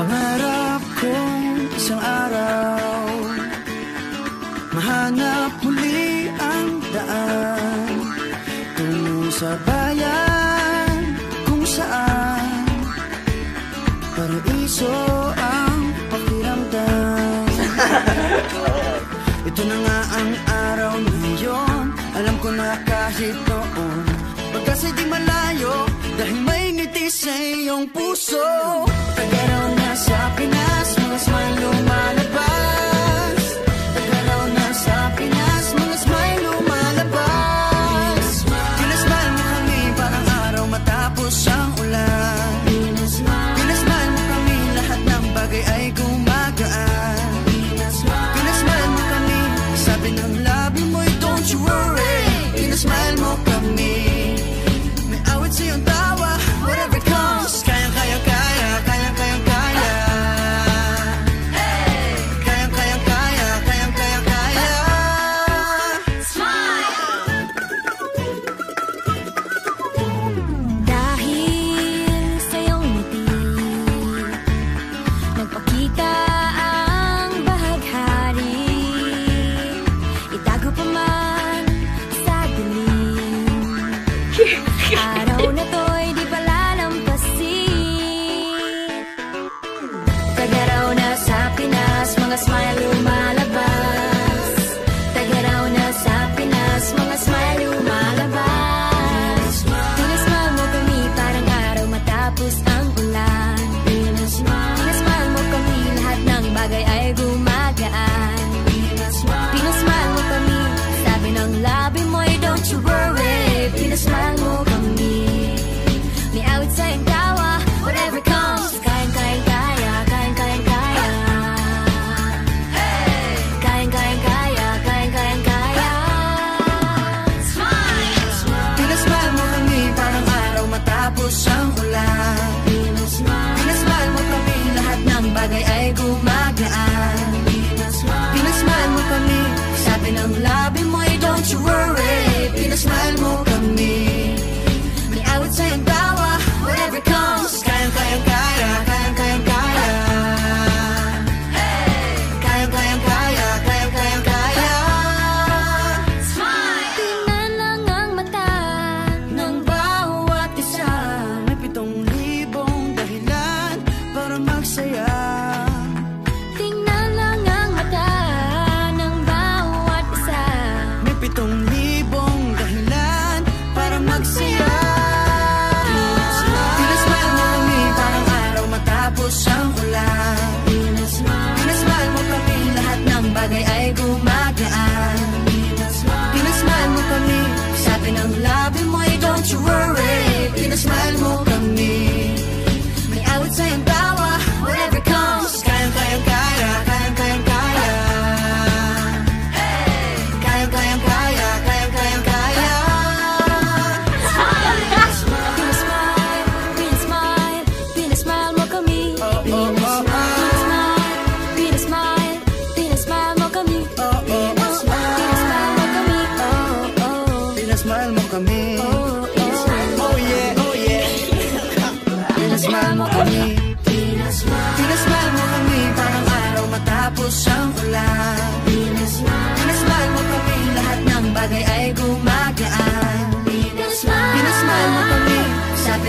Pangarap kong isang araw Mahanap muli ang daan. Tungo sa bayan kung saan Paraiso ang pakiramdam. Ito na nga ang araw ngayon Alam ko na kahit noon. Pagkasa'y di malayo Dahil may ngiti sa iyong puso. smile for me. a smile.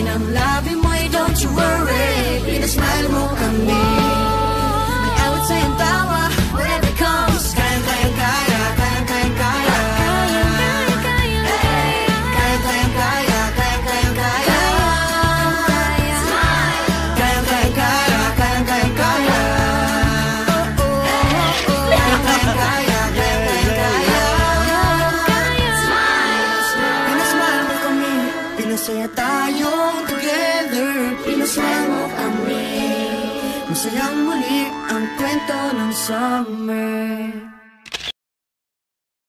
I'm lying. sinasama kami. Masayang muli ang kwento ng summer.